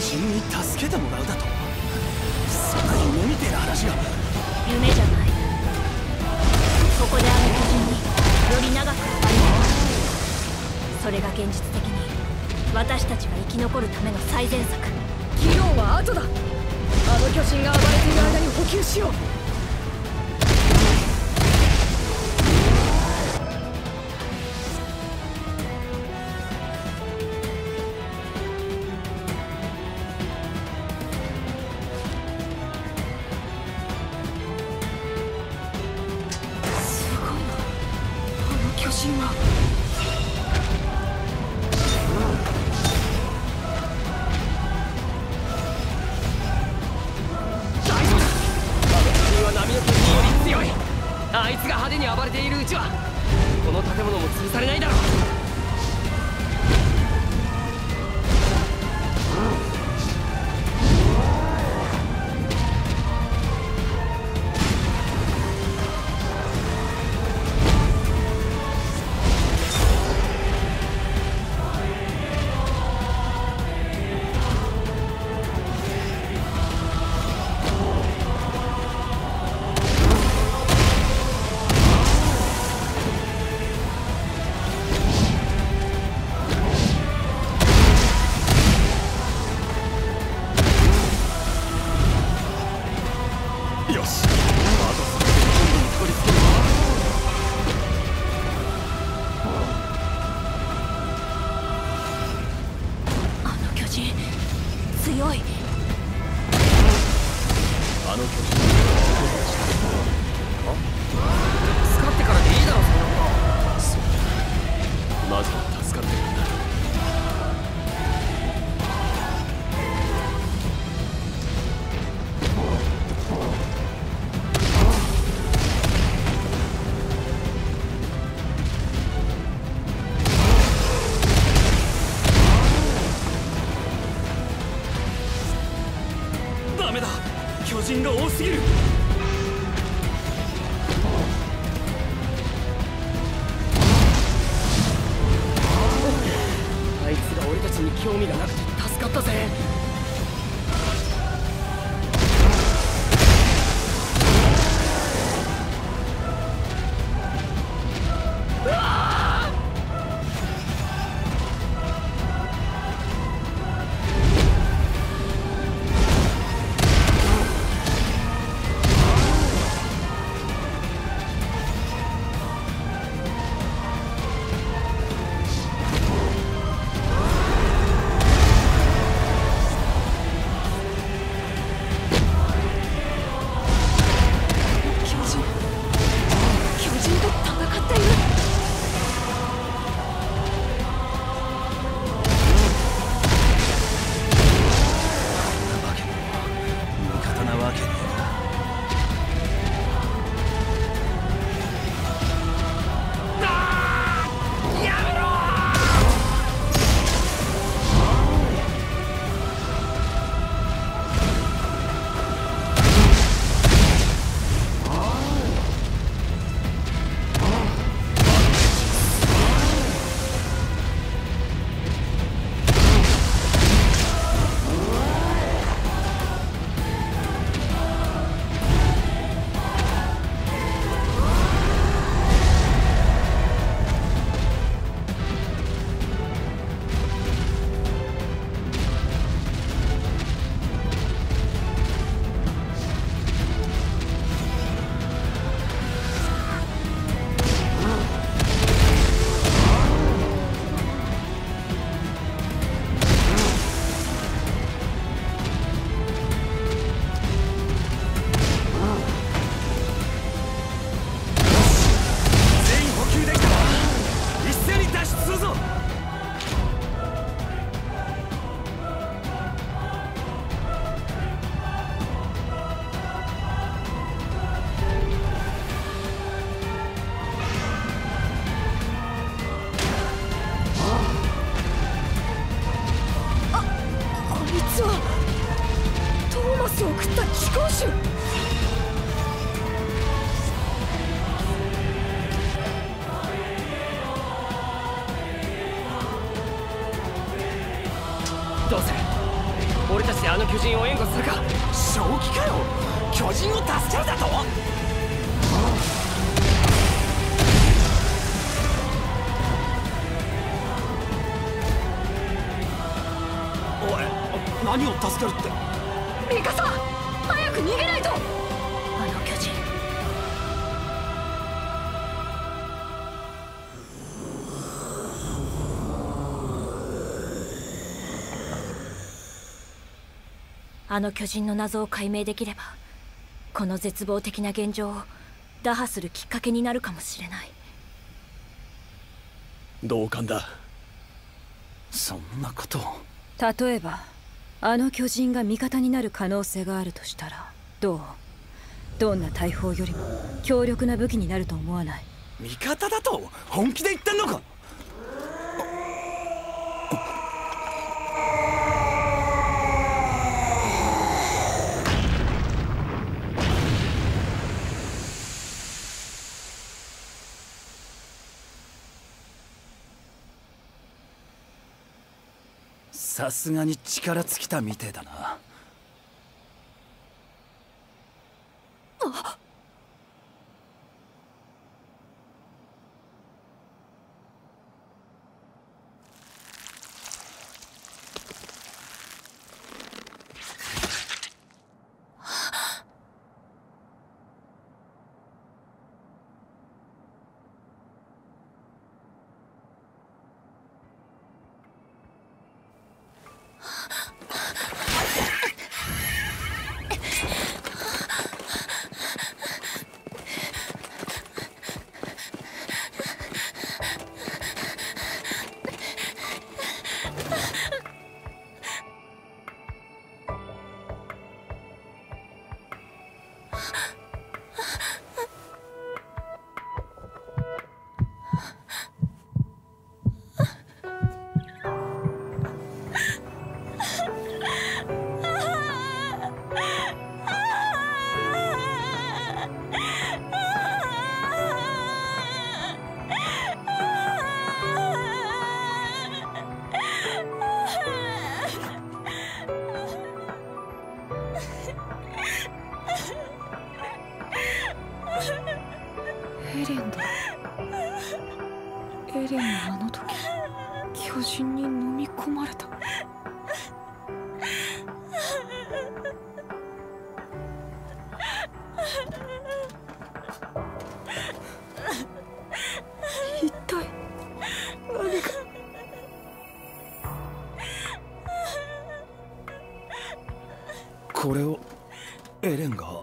君に助けてもらうだと。そんな夢みてえな話が夢じゃないここであの巨人により長くかかりそれが現実的に。私たちが生き残るための最善策。議論は後だ。あの巨人が暴れている間に補給しよう。よし。あと少しで今に取り付けるあの巨人強い。あの巨人。使ってからでいいだろそんなことそうだ。みだな。巨人を援護するか正気かよ。巨人を助けるだと？おい何を助けるって？ミカサ！あの巨人の謎を解明できればこの絶望的な現状を打破するきっかけになるかもしれない。同感だ。そんなこと。を例えばあの巨人が味方になる可能性があるとしたらどう？どんな大砲よりも強力な武器になると思わない？味方だと本気で言ってんのか？さすがに力尽きたみてえだな。エレンだ。エレンはあの時巨人に飲み込まれた。エレンが。